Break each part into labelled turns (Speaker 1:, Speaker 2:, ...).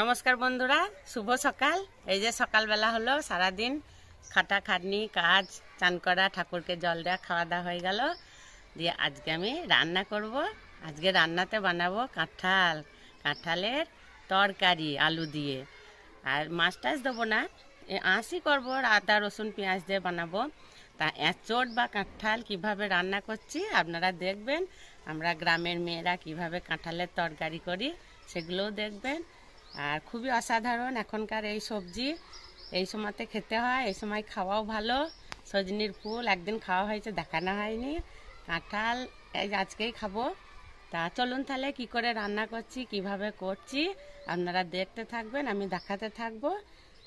Speaker 1: নমস্কার বন্ধুরা, শুভ সকাল। এই যে সকালবেলা হলো, সারাদিন খাটা খাটনি, কাজ, চান করা, ঠাকুরকে জল দেওয়া খাওয়া দাওয়া হয়ে গেল। দিয়ে আজকে আমি রান্না করব। আজকে রান্নাতে বানাবো কাঁঠাল, কাঁঠালের তরকারি, আলু দিয়ে। আর মাছ টাছ দেবো না আঁশই করব আদা, রসুন, পেঁয়াজ দিয়ে বানাবো। তা এঁচড় বা কাঁঠাল কীভাবে রান্না করছি আপনারা দেখবেন। আমরা গ্রামের মেয়েরা কীভাবে কাঁঠালের তরকারি করি, সেগুলোও দেখবেন। আর খুবই অসাধারণ এখনকার এই সবজি। এই সময়তে খেতে হয়, এই সময় খাওয়াও ভালো। সজনির ফুল একদিন খাওয়া হয়েছে, দেখানো হয়নি। কাঁঠাল এই আজকেই খাব। তা চলুন তাহলে কি করে রান্না করছি, কীভাবে করছি, আপনারা দেখতে থাকবেন, আমি দেখাতে থাকব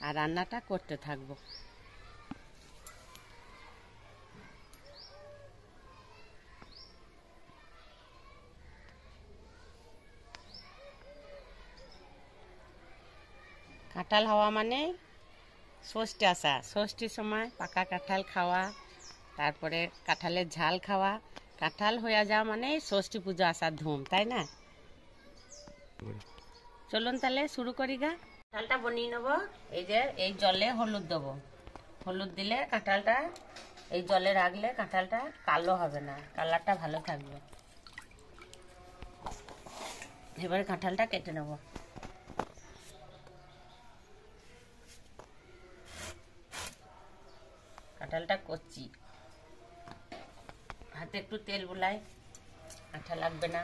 Speaker 1: আর রান্নাটা করতে থাকব। কাঁঠাল হওয়া মানে ষষ্ঠী আসা। ষষ্ঠীর সময় পাকা কাঁঠাল খাওয়া, তারপরে কাঁঠালের ঝাল খাওয়া। কাঁঠাল হয়ে যাওয়া মানে ষষ্ঠী পুজো আসার ধুম, তাই না? চলুন তাহলে শুরু করি গা। কাঁঠালটা বনিয়ে নেব, এই যে এই জলে হলুদ দেবো। হলুদ দিলে কাঁঠালটা, এই জলে রাখলে কাঁঠালটা কালো হবে না, কালারটা ভালো থাকবে। এবারে কাঁঠালটা কেটে নেব। কাঁঠালটা কচি হাতে একটু তেল বোলাই আঠা লাগবে না।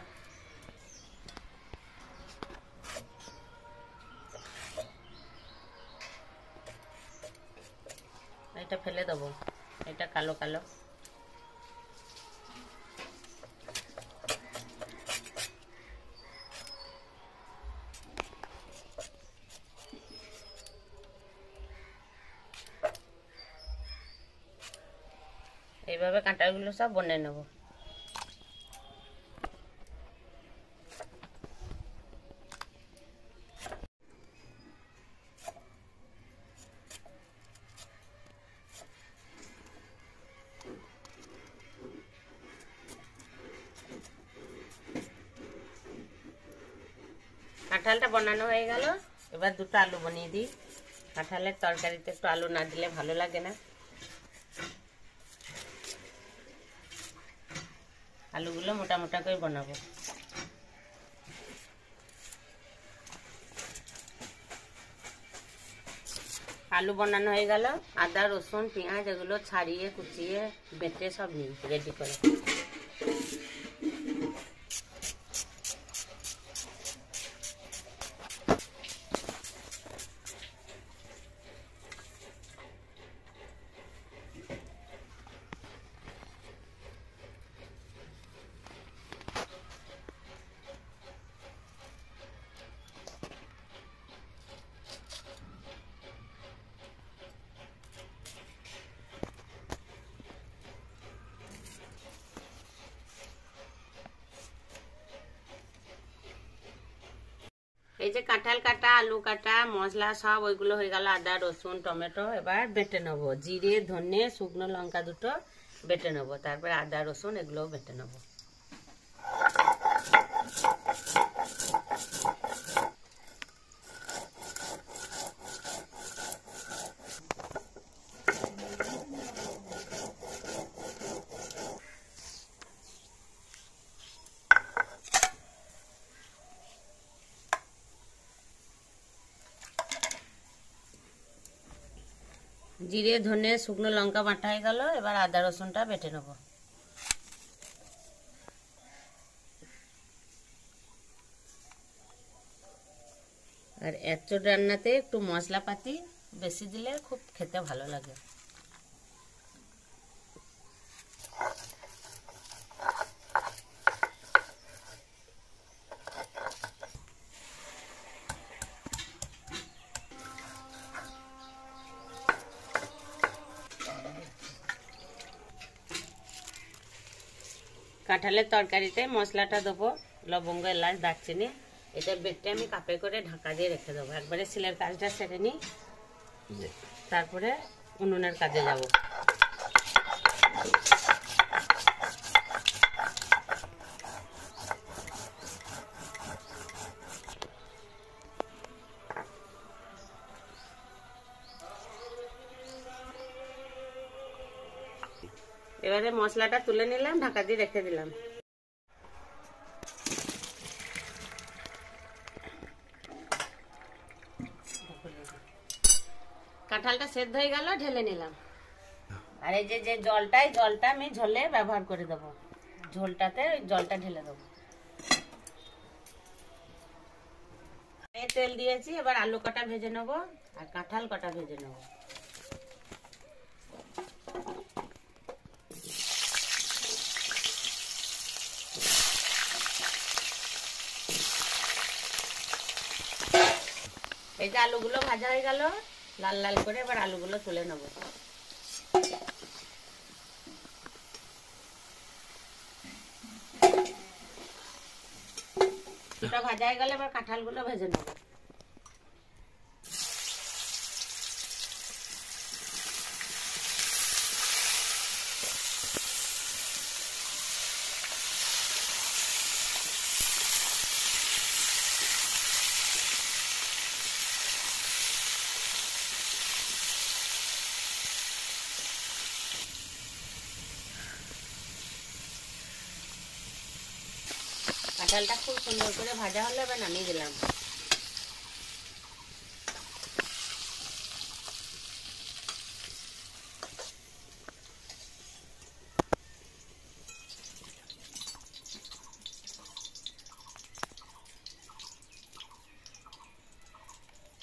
Speaker 1: এটা ফেলে দেবো। এটা কালো কালো। এইভাবে কাঁটাগুলো সব বনে নেব। কাঁঠালটা বানানো হয়ে গেল। এবার দুটো আলু বানিয়ে দিই। কাঁঠালের তরকারিতে একটু আলু না দিলে ভালো লাগে না। আলুগুলো মোটা মোটা করে বানাবো। আলু বানানো হয়ে গেল, আদা, রসুন, পেঁয়াজ, এগুলো ছাড়িয়ে কুচিয়ে বেটে সব নিই রেডি করে। এই যে কাঁঠাল কাটা, আলু কাটা, মশলা সব ওইগুলো হয়ে গেল, আদা, রসুন, টমেটো, এবার বেটে নেব। জিরে, ধনে, শুকনো লঙ্কা দুটো বেটে নেব, তারপরে আদা, রসুন এগুলোও বেটে নেব। জিরে, ধনে, শুকনো লঙ্কা বাটা হয়ে গেল, এবার আদা রসুনটা বেটে নেব। আর এত রান্নাতে একটু মশলাপাতি বেশি দিলে খুব খেতে ভালো লাগে। কাঁঠালের তরকারিতে মশলাটা দেবো লবঙ্গ এলাচ দারচিনি। এটা বেটে আমি কাপে করে ঢাকা দিয়ে রেখে দেবো। একবারে সিলের কাজটা সেরে নিই। তারপরে উনুনের কাজে যাব। এবারে মশলাটা তুলে নিলাম, ঢাকা দিয়ে রেখে দিলাম। কাঁঠালটা সেদ্ধ হয়ে গেল, ঢেলে নিলাম। আর এই যে যে জলটাই জলটা আমি ঝোলে ব্যবহার করে দেবো। ঝোলটাতে জলটা ঢেলে দেবো। তেল দিয়েছি, এবার আলু কটা ভেজে নেব আর কাঁঠাল কটা ভেজে নেব। আলুগুলো ভাজা হয়ে গেল। লাল লাল করে এবার আলুগুলো তুলে নেব। ভাজা হয়ে গেলে এবার কাঁঠালগুলো ভেজে নেব। কাঁঠালটা খুব সুন্দর করে ভাজা হলে এবার নামিয়ে দিলাম।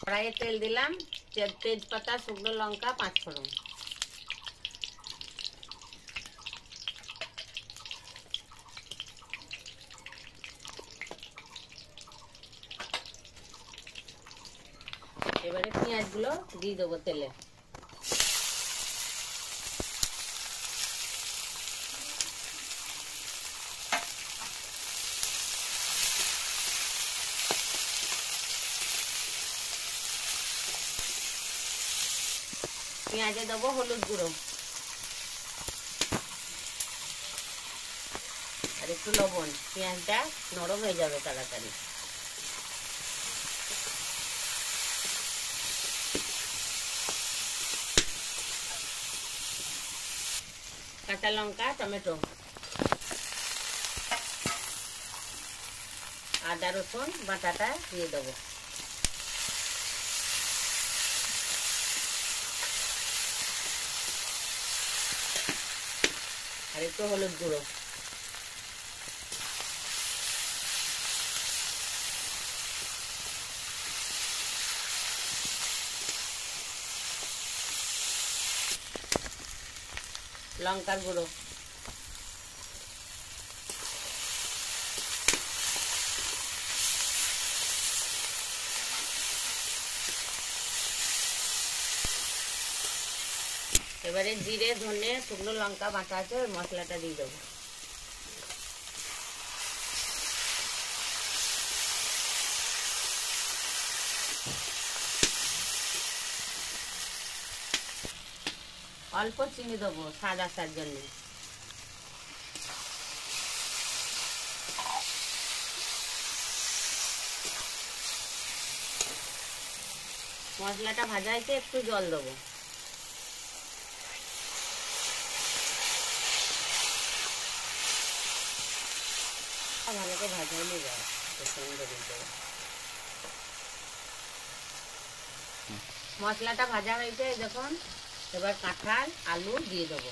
Speaker 1: কড়াইয়ে তেল দিলাম তেজপাতা, শুকনো লঙ্কা, পাঁচ ফোড়ন। এবারে পেঁয়াজগুলো দিয়ে দেবো তেলে। পেঁয়াজে দেবো হলুদ গুঁড়ো। আর একটু লবণ। পেঁয়াজটা নরম হয়ে যাবে তাড়াতাড়ি। কাঁচা লঙ্কা টমেটো আদা রসুন বাটাটা দিয়ে দেবো আর একটু হলুদ গুঁড়ো লঙ্কার গুঁড়ো। এবারে জিরে ধনে শুকনো লঙ্কা বাটা আছে ওই মশলাটা দিয়ে দেবো। অল্প চিনি দেবো স্বাদ আসার জন্য। মশলাটা ভাজা হয়েছে, একটু জল দেবো। ভালো করে ভাজা হলে যায় সুন্দর মশলাটা ভাজা হয়েছে যখন এবার কাঁঠাল, আলু দিয়ে দেবো।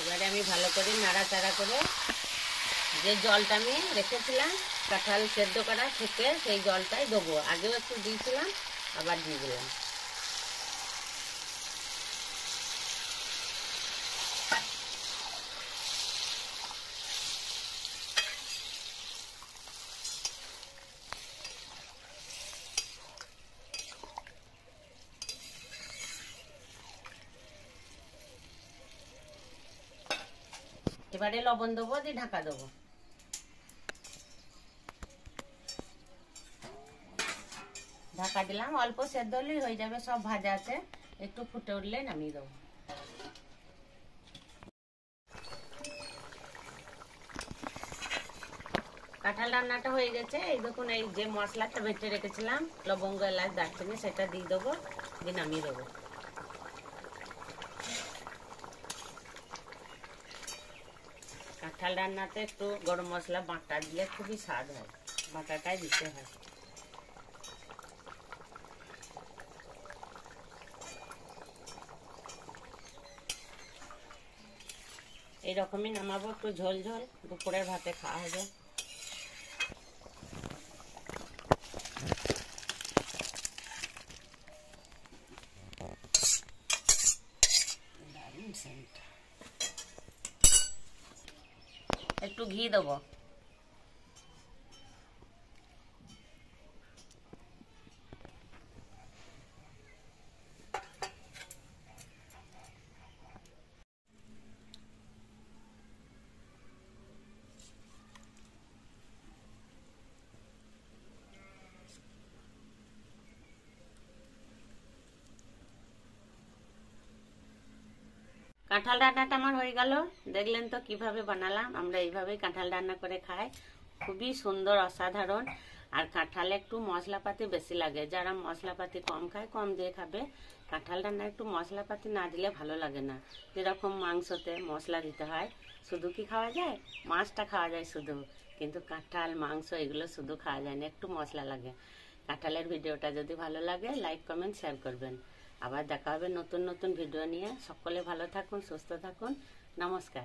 Speaker 1: এবারে আমি ভালো করে নাড়াচাড়া করে যে জলটা আমি রেখেছিলাম, কাঁঠাল সেদ্ধ করা থেকে সেই জলটাই দেবো। আগেও একটু দিয়েছিলাম, আবার দিয়ে দিলাম। এবারে লবণ দেবো, দিয়ে ঢাকা দেবো। ঢাকা দিলাম, অল্প সেদ্ধ হলেই হয়ে যাবে, সব ভাজা আছে। একটু ফুটে উঠলে নামিয়ে দেবো। কাঁঠাল রান্নাটা হয়ে গেছে। এই দেখুন, এই যে মশলাটা বেটে রেখেছিলাম, লবঙ্গ এলাচ, দারচিনি, সেটা দিয়ে দেবো, দিয়ে নামিয়ে দেবো। কাঁঠাল রান্নাতে একটু গরম মশলা, বাঁটা দিলে খুবই স্বাদ হয়। বাটাটাই দিতে হয়। এইরকমই নামাবো, একটু ঝোল ঝোল, দুপুরের ভাতে খাওয়া হবে। একটু ঘি দেবো কাঁঠাল রান্নাটা আমার হয়ে গেল। দেখলেন তো কীভাবে বানালাম। আমরা এইভাবেই কাঁঠাল রান্না করে খাই। খুবই সুন্দর, অসাধারণ। আর কাঁঠালে একটু মশলাপাতি বেশি লাগে। যারা মশলাপাতি কম খায়, কম দিয়ে খাবে। কাঁঠাল রান্না একটু মশলাপাতি না দিলে ভালো লাগে না। যেরকম মাংসতে মশলা দিতে হয়, শুধু কি খাওয়া যায়? মাছটা খাওয়া যায় শুধু। কিন্তু কাঁঠাল, মাংস এগুলো শুধু খাওয়া যায় না, একটু মশলা লাগে। কাঁঠালের ভিডিওটা যদি ভালো লাগে লাইক কমেন্ট শেয়ার করবেন। আবার দেখা হবে নতুন নতুন ভিডিও নিয়ে। সকলে ভালো থাকুন সুস্থ থাকুন। নমস্কার।